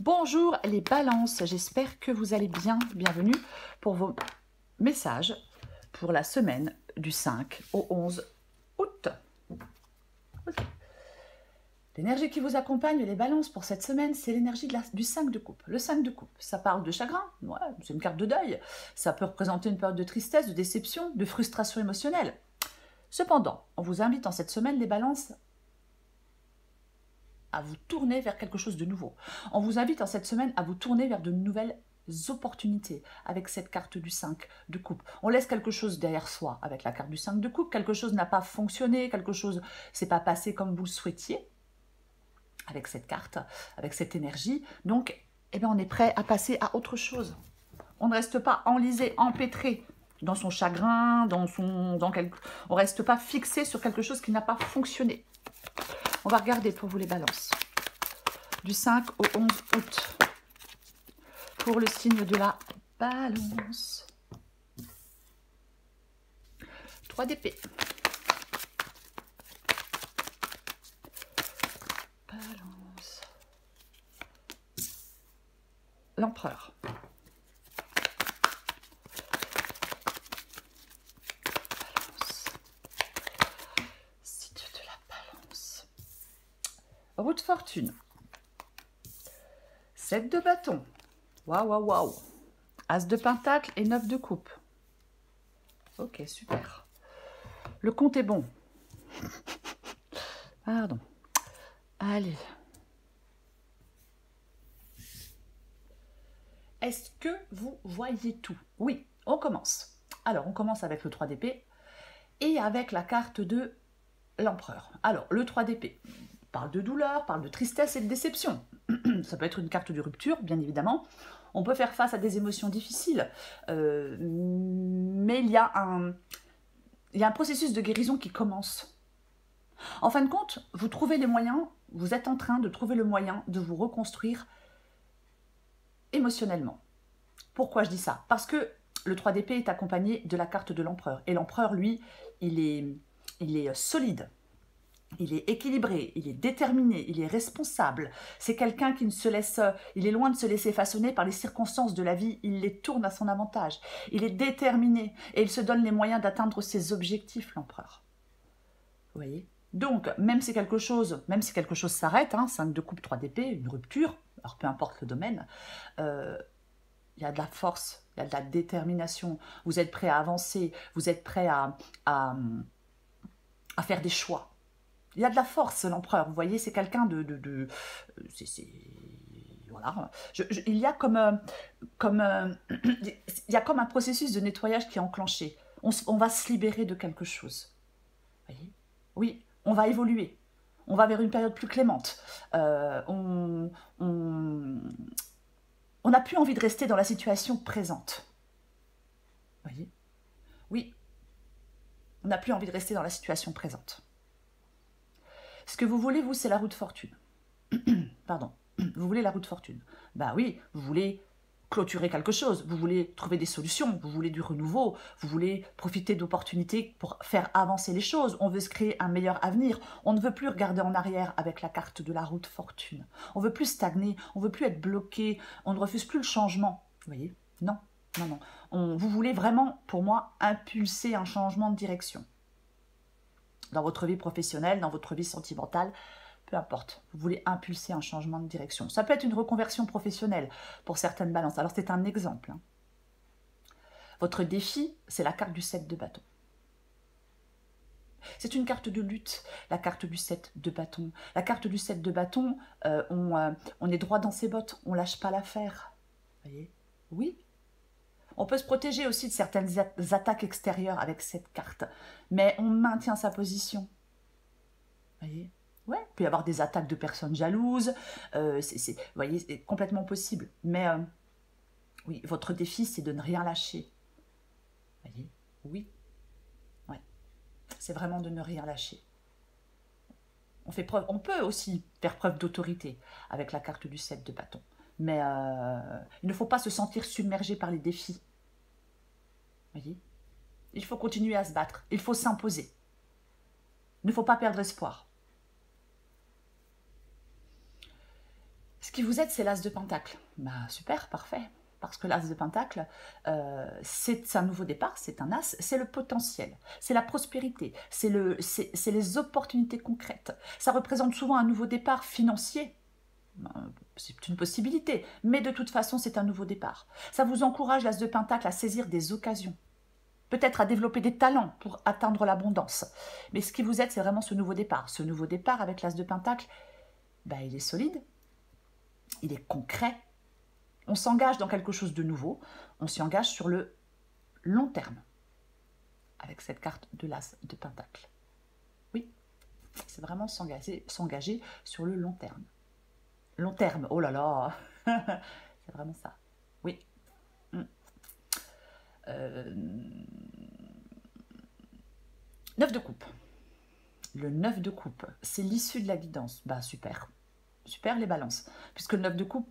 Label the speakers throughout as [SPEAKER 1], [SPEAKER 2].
[SPEAKER 1] Bonjour les balances, j'espère que vous allez bien. Bienvenue pour vos messages pour la semaine du 5 au 11 août. L'énergie qui vous accompagne, les balances pour cette semaine, c'est l'énergie du 5 de coupe. Le 5 de coupe, ça parle de chagrin, c'est une carte de deuil. Ça peut représenter une période de tristesse, de déception, de frustration émotionnelle. Cependant, on vous invite en cette semaine, les balances, à vous tourner vers quelque chose de nouveau. On vous invite en cette semaine à vous tourner vers de nouvelles opportunités avec cette carte du 5 de coupe. On laisse quelque chose derrière soi avec la carte du 5 de coupe, quelque chose n'a pas fonctionné, quelque chose s'est pas passé comme vous le souhaitiez avec cette carte, avec cette énergie. Donc, eh bien, on est prêt à passer à autre chose. On ne reste pas enlisé, empêtré dans son chagrin, dans son, dans quelque, on reste pas fixé sur quelque chose qui n'a pas fonctionné. On va regarder pour vous les balances. Du 5 au 11 août. Pour le signe de la balance. 3 d'épée. Balance. L'empereur. Route fortune. 7 de bâton. Waouh, waouh, waouh. As de pentacle et 9 de coupe. Ok, super. Le compte est bon. Pardon. Allez. Est-ce que vous voyez tout? Oui, on commence. Alors, on commence avec le 3 d'épée et avec la carte de l'empereur. Alors, le 3 d'épée, parle de douleur, parle de tristesse et de déception. Ça peut être une carte de rupture, bien évidemment. On peut faire face à des émotions difficiles, euh, mais il y, a un, il y a un processus de guérison qui commence. En fin de compte, vous trouvez les moyens, vous êtes en train de trouver le moyen de vous reconstruire émotionnellement. Pourquoi je dis ça? Parce que le 3 d'épée est accompagné de la carte de l'empereur. Et l'empereur, lui, il est, il est solide il est équilibré, il est déterminé, il est responsable. C'est quelqu'un qui ne se laisse, il est loin de se laisser façonner par les circonstances de la vie, il les tourne à son avantage. Il est déterminé et il se donne les moyens d'atteindre ses objectifs, l'empereur. Vous voyez? Donc, même si quelque chose, même si quelque chose s'arrête, hein, 5 de coupe, 3 d'épée, une rupture, alors peu importe le domaine, euh, il y a de la force, il y a de la détermination, vous êtes prêt à avancer, vous êtes prêt à faire des choix il y a de la force, l'empereur. Vous voyez, c'est quelqu'un de... de, voilà. il y a comme, comme il y a comme un processus de nettoyage qui est enclenché. On, va se libérer de quelque chose. Oui, on va évoluer. On va vers une période plus clémente. Euh, on n'a plus envie de rester dans la situation présente. Vous Oui, on n'a plus envie de rester dans la situation présente. Ce que vous voulez, vous, c'est la route fortune. Pardon. Vous voulez la route fortune. Bah oui, vous voulez clôturer quelque chose, vous voulez trouver des solutions, vous voulez du renouveau, vous voulez profiter d'opportunités pour faire avancer les choses, on veut se créer un meilleur avenir, on ne veut plus regarder en arrière avec la carte de la route fortune, on veut plus stagner, on veut plus être bloqué, on ne refuse plus le changement, vous voyez? Non, non, non. On, vous voulez vraiment, pour moi, impulser un changement de direction dans votre vie professionnelle, dans votre vie sentimentale, peu importe, vous voulez impulser un changement de direction. Ça peut être une reconversion professionnelle pour certaines balances. Alors c'est un exemple. Hein. Votre défi, c'est la carte du 7 de bâton. C'est une carte de lutte, la carte du 7 de bâton. La carte du 7 de bâton, euh, on, euh, on, est droit dans ses bottes, on lâche pas l'affaire. voyez? Oui, on peut se protéger aussi de certaines attaques extérieures avec cette carte, mais on maintient sa position. Vous voyez? Ouais, il peut y avoir des attaques de personnes jalouses, euh, c'est, vous voyez, c'est complètement possible. Mais euh, oui, votre défi, c'est de ne rien lâcher. Vous voyez? Oui. Ouais. C'est vraiment de ne rien lâcher. On, fait preuve, on peut aussi faire preuve d'autorité avec la carte du 7 de bâton. Mais euh, il ne faut pas se sentir submergé par les défis. Voyez Il faut continuer à se battre. Il faut s'imposer. Il ne faut pas perdre espoir. Ce qui vous aide, c'est l'as de pentacle. Bah, super, parfait. Parce que l'as de pentacle, euh, c'est un nouveau départ, c'est un as, c'est le potentiel, c'est la prospérité, c'est le, les opportunités concrètes. Ça représente souvent un nouveau départ financier, c'est une possibilité, mais de toute façon, c'est un nouveau départ. Ça vous encourage, l'as de pentacle, à saisir des occasions, peut-être à développer des talents pour atteindre l'abondance. Mais ce qui vous aide, c'est vraiment ce nouveau départ. Ce nouveau départ avec l'as de pentacle, bah, il est solide, il est concret. On s'engage dans quelque chose de nouveau, on s'y engage sur le long terme avec cette carte de l'as de pentacle. Oui, c'est vraiment s'engager sur le long terme. Long terme, oh là là, c'est vraiment ça. Oui. Hmm. Euh... De coupe. Le neuf de coupe, c'est l'issue de la guidance. Bah super. Super les balances. Puisque le 9 de coupe,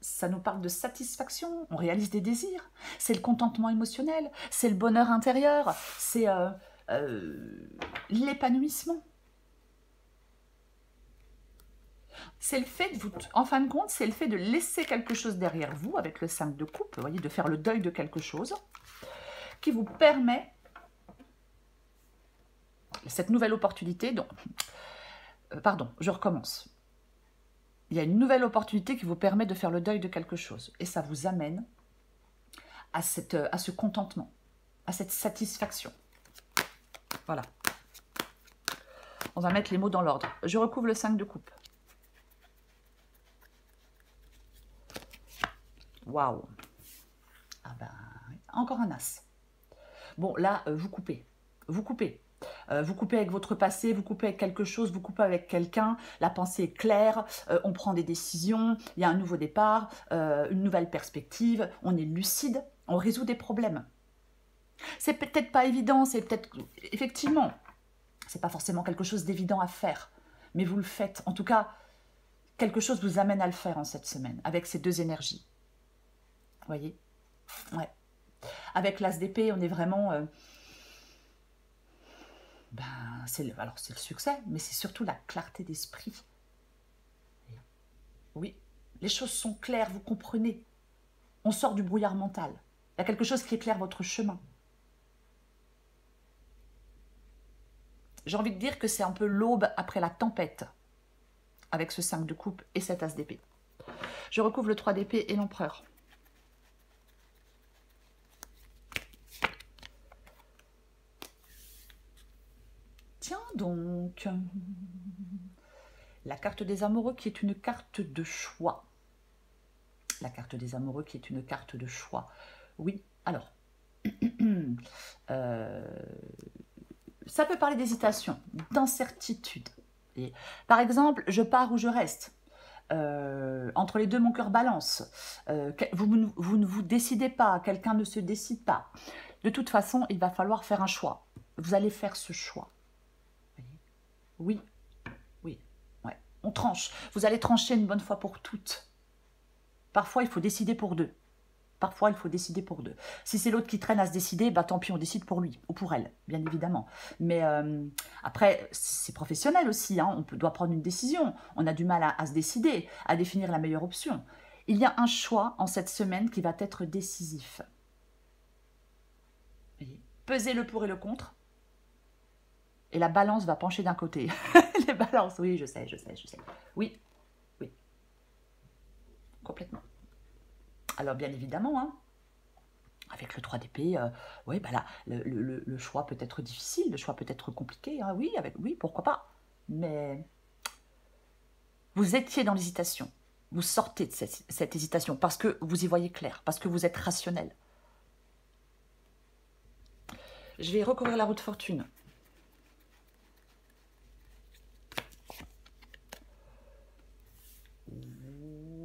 [SPEAKER 1] ça nous parle de satisfaction, on réalise des désirs. C'est le contentement émotionnel, c'est le bonheur intérieur, c'est euh, euh, l'épanouissement. C'est le fait de vous, en fin de compte, c'est le fait de laisser quelque chose derrière vous avec le 5 de coupe, vous voyez, de faire le deuil de quelque chose, qui vous permet cette nouvelle opportunité. Donc, euh, pardon, je recommence il y a une nouvelle opportunité qui vous permet de faire le deuil de quelque chose. Et ça vous amène à, cette, à ce contentement, à cette satisfaction. Voilà. On va mettre les mots dans l'ordre. Je recouvre le 5 de coupe. Waouh Ah ben, encore un as. Bon, là, euh, vous coupez. Vous coupez. Euh, vous coupez avec votre passé, vous coupez avec quelque chose, vous coupez avec quelqu'un, la pensée est claire, euh, on prend des décisions, il y a un nouveau départ, une nouvelle perspective, on est lucide, on résout des problèmes. C'est peut-être pas évident, c'est peut-être effectivement, c'est pas forcément quelque chose d'évident à faire, mais vous le faites. En tout cas, quelque chose vous amène à le faire en cette semaine avec ces deux énergies. Vous voyez? Ouais. Avec l'as d'épée, on est vraiment ben, c'est alors c'est le succès, mais c'est surtout la clarté d'esprit. Oui, les choses sont claires, vous comprenez. On sort du brouillard mental. Il y a quelque chose qui éclaire votre chemin. J'ai envie de dire que c'est un peu l'aube après la tempête, avec ce 5 de coupe et cet as d'épée. Je recouvre le 3 d'épée et l'empereur. Donc la carte des amoureux qui est une carte de choix. La carte des amoureux qui est une carte de choix. Oui, alors, euh, ça peut parler d'hésitation, d'incertitude. Par exemple, je pars ou je reste. Euh, entre les deux, mon cœur balance. Euh, vous, vous, ne vous décidez pas, quelqu'un ne se décide pas. De toute façon, il va falloir faire un choix. Vous allez faire ce choix. Oui, oui, ouais. On tranche. Vous allez trancher une bonne fois pour toutes. Parfois, il faut décider pour deux. Parfois, il faut décider pour deux. Si c'est l'autre qui traîne à se décider, bah tant pis, on décide pour lui ou pour elle, bien évidemment. Mais euh, après, c'est professionnel aussi. Hein. on doit prendre une décision. On a du mal à, se décider, à définir la meilleure option. Il y a un choix en cette semaine qui va être décisif. Pesez le pour et le contre et la balance va pencher d'un côté. Les balances, oui, je sais, je sais, je sais. Oui, oui. Complètement. Alors, bien évidemment, hein, avec le 3 d'épée, euh, oui, bah là, le, choix peut être difficile, le choix peut être compliqué. Hein, oui, avec, oui, pourquoi pas. Mais vous étiez dans l'hésitation. Vous sortez de cette, cette hésitation parce que vous y voyez clair, parce que vous êtes rationnel. Je vais recouvrir la route fortune.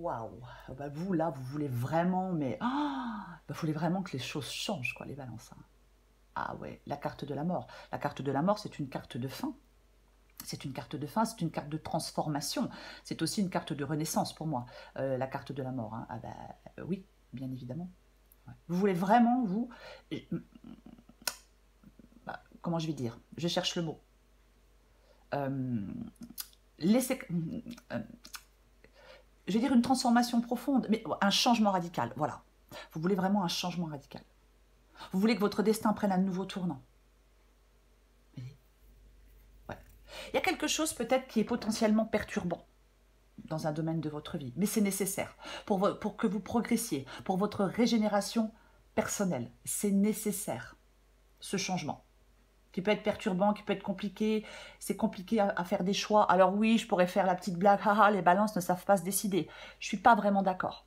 [SPEAKER 1] Waouh, ah bah, vous là, vous voulez vraiment, mais ah, vous voulez vraiment que les choses changent, quoi, les balances. Ah ouais, la carte de la mort. La carte de la mort, c'est une carte de fin. C'est une carte de fin, c'est une carte de transformation. C'est aussi une carte de renaissance pour moi, euh, la carte de la mort. Hein. Ah bah euh, oui, bien évidemment. Vous voulez vraiment, vous, bah, comment je vais dire? Je cherche le mot. Euh, laissez, je vais dire une transformation profonde, mais un changement radical, voilà. Vous voulez vraiment un changement radical. Vous voulez que votre destin prenne un nouveau tournant. Il y a quelque chose peut-être qui est potentiellement perturbant dans un domaine de votre vie, mais c'est nécessaire pour, pour que vous progressiez, pour votre régénération personnelle. C'est nécessaire, ce changement qui peut être perturbant, qui peut être compliqué. C'est compliqué à, faire des choix. Alors oui, je pourrais faire la petite blague, haha, les balances ne savent pas se décider. Je suis pas vraiment d'accord.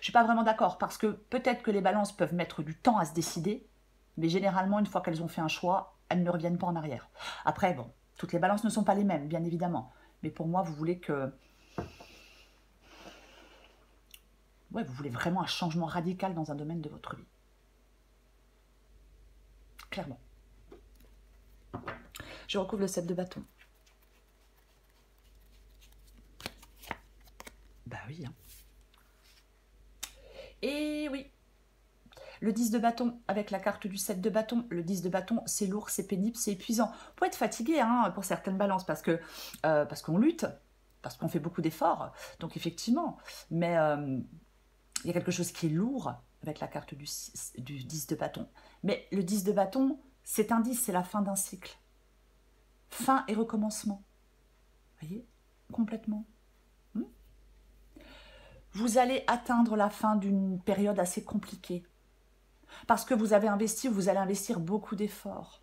[SPEAKER 1] Je suis pas vraiment d'accord parce que peut-être que les balances peuvent mettre du temps à se décider, mais généralement, une fois qu'elles ont fait un choix, elles ne reviennent pas en arrière. Après, bon, toutes les balances ne sont pas les mêmes, bien évidemment. Mais pour moi, vous voulez que... Ouais, vous voulez vraiment un changement radical dans un domaine de votre vie. Clairement. Je recouvre le set de bâton. Bah oui. Hein. Et oui. Le 10 de bâton avec la carte du 7 de bâton. Le 10 de bâton, c'est lourd, c'est pénible, c'est épuisant. Vous pouvez être fatigué hein, pour certaines balances parce que euh, parce qu'on lutte, parce qu'on fait beaucoup d'efforts. Donc effectivement, mais euh, il y a quelque chose qui est lourd avec la carte du, du 10 de bâton. Mais le 10 de bâton, un 10, c'est la fin d'un cycle. Fin et recommencement. Voyez? Complètement. Hmm? Vous allez atteindre la fin d'une période assez compliquée. Parce que vous avez investi, vous allez investir beaucoup d'efforts.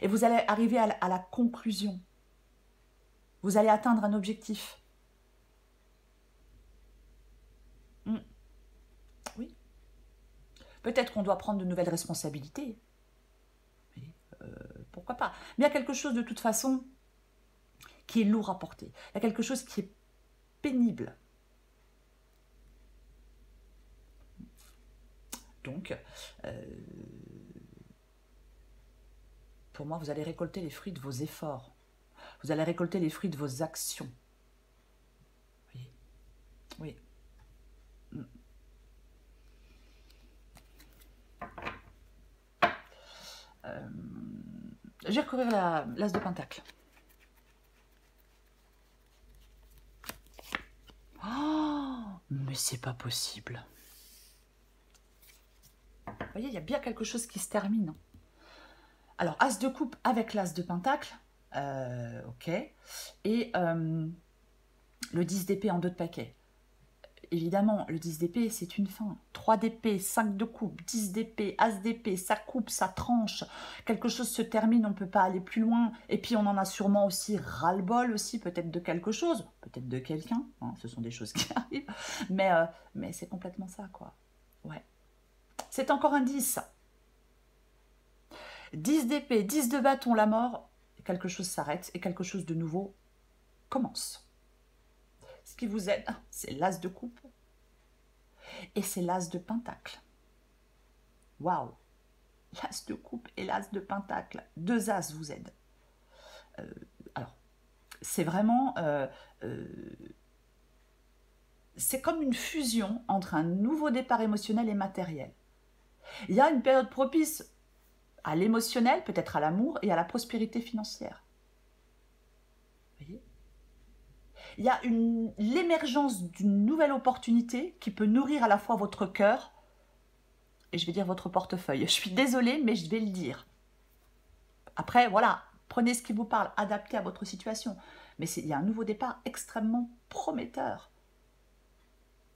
[SPEAKER 1] Et vous allez arriver à la, conclusion. Vous allez atteindre un objectif. Hmm? Oui. Peut-être qu'on doit prendre de nouvelles responsabilités pas. Mais il y a quelque chose de toute façon qui est lourd à porter. Il y a quelque chose qui est pénible. Donc, euh, pour moi, vous allez récolter les fruits de vos efforts. Vous allez récolter les fruits de vos actions. Oui. Oui. Mm. Euh, je vais recourir l'as de pentacle. Oh, mais c'est pas possible. Vous voyez, il y a bien quelque chose qui se termine. Alors, as de coupe avec l'as de pentacle. Euh, ok. Et euh, le 10 d'épée en deux de paquet évidemment, le 10 d'épée, c'est une fin. 3 d'épée, 5 de coupe, 10 d'épée, as d'épée, ça coupe, ça tranche. Quelque chose se termine, on ne peut pas aller plus loin. Et puis, on en a sûrement aussi ras-le-bol aussi, peut-être de quelque chose, peut-être de quelqu'un. Hein, ce sont des choses qui arrivent. Mais, euh, mais c'est complètement ça, quoi. Ouais. C'est encore un 10. 10 d'épée, 10 de bâton, la mort. Quelque chose s'arrête et quelque chose de nouveau commence. Ce qui vous aide, c'est l'as de coupe et c'est l'as de pentacle. Waouh L'as de coupe et l'as de pentacle. Deux as vous aident. Euh, alors, c'est vraiment... Euh, euh, c'est comme une fusion entre un nouveau départ émotionnel et matériel. Il y a une période propice à l'émotionnel, peut-être à l'amour et à la prospérité financière. Il y a l'émergence d'une nouvelle opportunité qui peut nourrir à la fois votre cœur et je vais dire votre portefeuille. Je suis désolée, mais je vais le dire. Après, voilà, prenez ce qui vous parle, adaptez à votre situation. Mais il y a un nouveau départ extrêmement prometteur.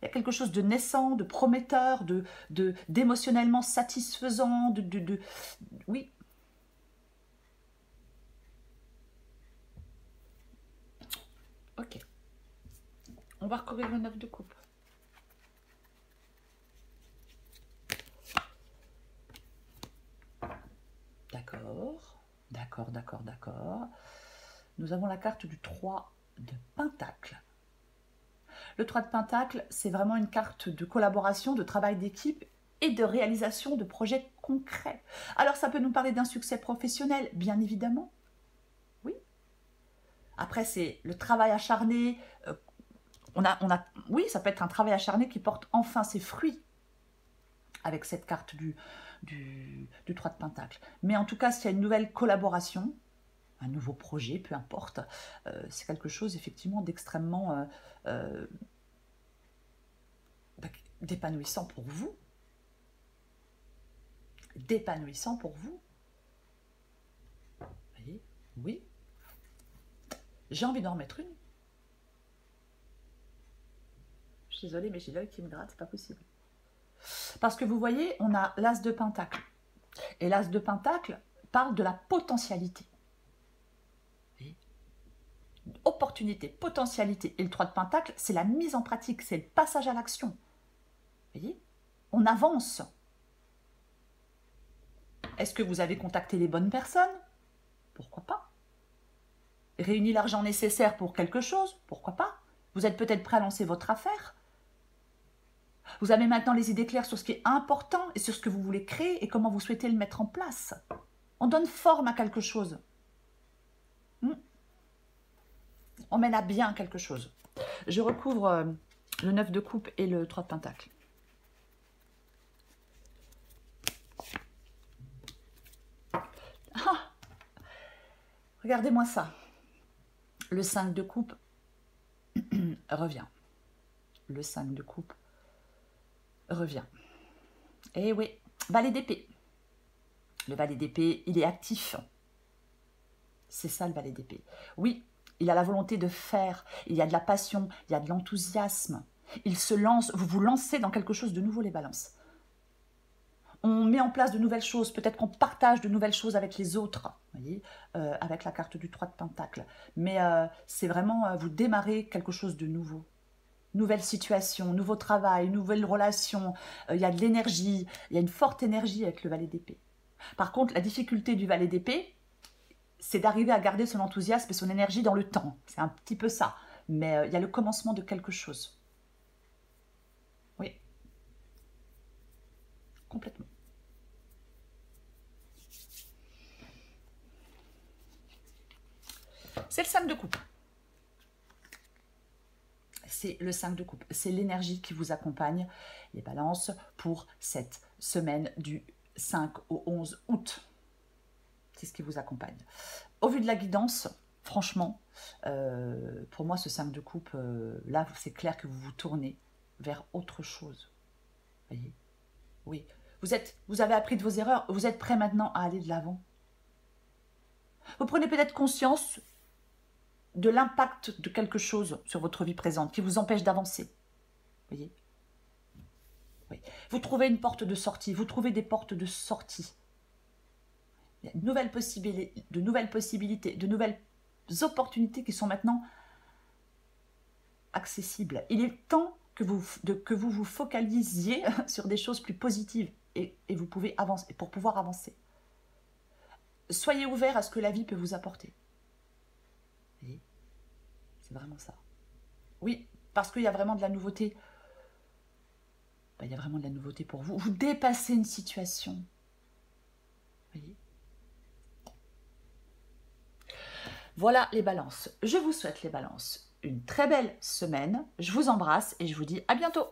[SPEAKER 1] Il y a quelque chose de naissant, de prometteur, de d'émotionnellement satisfaisant, de, de, de, oui, Ok. On va recourir le 9 de coupe. D'accord, d'accord, d'accord, d'accord. Nous avons la carte du 3 de Pentacle. Le 3 de Pentacle, c'est vraiment une carte de collaboration, de travail d'équipe et de réalisation de projets concrets. Alors ça peut nous parler d'un succès professionnel, bien évidemment, après, c'est le travail acharné. Euh, on a, on a, oui, ça peut être un travail acharné qui porte enfin ses fruits avec cette carte du, du, 3 de Pentacle. Mais en tout cas, s'il y a une nouvelle collaboration, un nouveau projet, peu importe. Euh, c'est quelque chose effectivement d'extrêmement euh, bah, d'épanouissant pour vous. D'épanouissant pour vous. Vous voyez? Oui. J'ai envie d'en remettre une. Je suis désolée, mais j'ai l'œil qui me gratte, c'est pas possible. Parce que vous voyez, on a l'as de pentacle. Et l'as de pentacle parle de la potentialité. Opportunité, potentialité. Et le 3 de pentacle, c'est la mise en pratique, c'est le passage à l'action. Vous voyez On avance. Est-ce que vous avez contacté les bonnes personnes Réuni l'argent nécessaire pour quelque chose Pourquoi pas? Vous êtes peut-être prêt à lancer votre affaire vous avez maintenant les idées claires sur ce qui est important et sur ce que vous voulez créer et comment vous souhaitez le mettre en place. On donne forme à quelque chose. Hmm. On mène à bien quelque chose. Je recouvre euh, le 9 de coupe et le 3 de pentacle. Ah Regardez-moi ça. Le 5 de coupe revient. Le 5 de coupe revient. Et eh oui, valet d'épée. Le valet d'épée, il est actif. C'est ça le valet d'épée. Oui, il a la volonté de faire, il y a de la passion, il y a de l'enthousiasme. Il se lance, vous vous lancez dans quelque chose de nouveau, les balances. On met en place de nouvelles choses, peut-être qu'on partage de nouvelles choses avec les autres, voyez, euh, avec la carte du 3 de Pentacle. Mais euh, c'est vraiment, euh, vous démarrez quelque chose de nouveau nouvelle situation, nouveau travail, nouvelle relation, il y a de l'énergie, il y a une forte énergie avec le valet d'épée. Par contre, la difficulté du valet d'épée, c'est d'arriver à garder son enthousiasme et son énergie dans le temps. C'est un petit peu ça. Mais il y a le commencement de quelque chose. Oui. Complètement. C'est le 5 de coupe c'est le 5 de coupe. C'est l'énergie qui vous accompagne, les balances, pour cette semaine du 5 au 11 août. C'est ce qui vous accompagne. Au vu de la guidance, franchement, euh, pour moi, ce 5 de coupe, euh, là, c'est clair que vous vous tournez vers autre chose. Voyez? Oui. Vous, êtes, vous avez appris de vos erreurs, vous êtes prêt maintenant à aller de l'avant. Vous prenez peut-être conscience de l'impact de quelque chose sur votre vie présente qui vous empêche d'avancer. Voyez? Vous trouvez une porte de sortie, vous trouvez des portes de sortie. Il y a de nouvelles, possibilités, de nouvelles opportunités qui sont maintenant accessibles. Il est temps que vous, vous focalisiez sur des choses plus positives et vous pouvez avancer, pour pouvoir avancer. Soyez ouvert à ce que la vie peut vous apporter. C'est vraiment ça. Oui, parce qu'il y a vraiment de la nouveauté. Ben, il y a vraiment de la nouveauté pour vous. Vous dépassez une situation. Voilà les balances. Je vous souhaite les balances une très belle semaine. Je vous embrasse et je vous dis à bientôt.